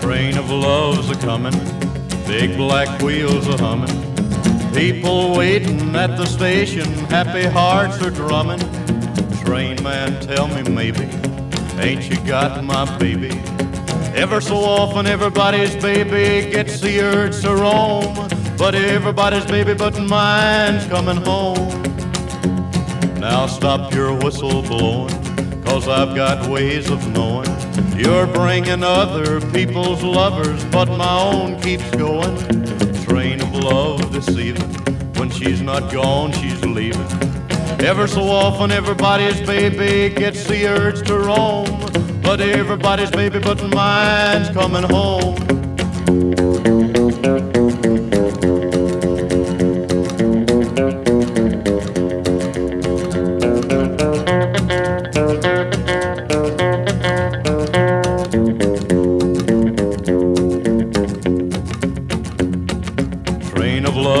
Train of love's a comin', big black wheels a hummin'. People waiting at the station, happy hearts are drumming. Train man, tell me maybe, ain't you got my baby? Ever so often, everybody's baby gets the urge to roam, but everybody's baby but mine's coming home. Now stop your whistle blowing, cause I've got ways of knowing. You're bringing other people's lovers, but my own keeps going. Train of love deceiving, when she's not gone, she's leaving. Ever so often, everybody's baby gets the urge to roam, but everybody's baby but mine's coming home.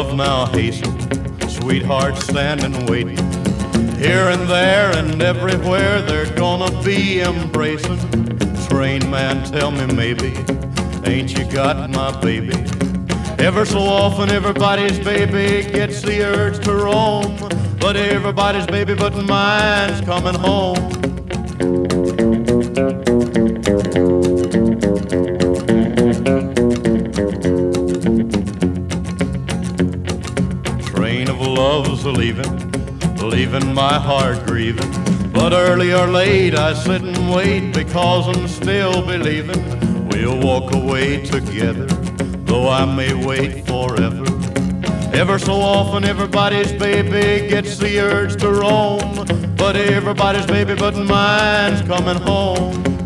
Love now hasten, sweetheart standing waiting. Here and there and everywhere they're gonna be embracing. Train man, tell me maybe, ain't you got my baby? Ever so often everybody's baby gets the urge to roam, but everybody's baby but mine's coming home. Train of love's leaving, leaving my heart grieving. But early or late I sit and wait because I'm still believing we'll walk away together, though I may wait forever. Ever so often everybody's baby gets the urge to roam, but everybody's baby but mine's coming home.